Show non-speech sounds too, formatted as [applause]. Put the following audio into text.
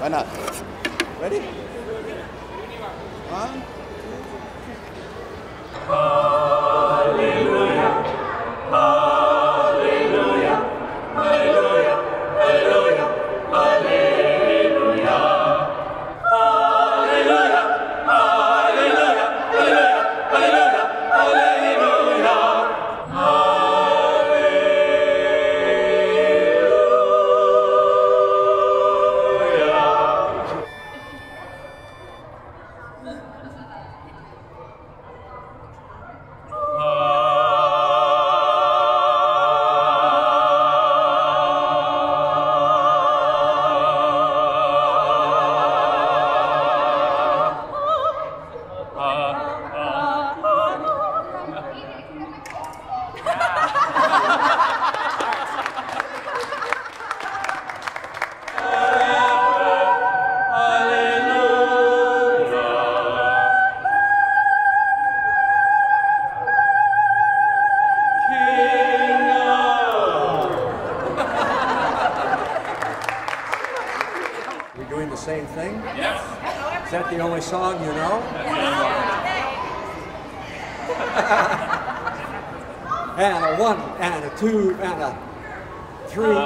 Why not? Ready? One, two, three. Same thing? Yes. Is that the only song you know? [laughs] and a one, and a two, and a three, and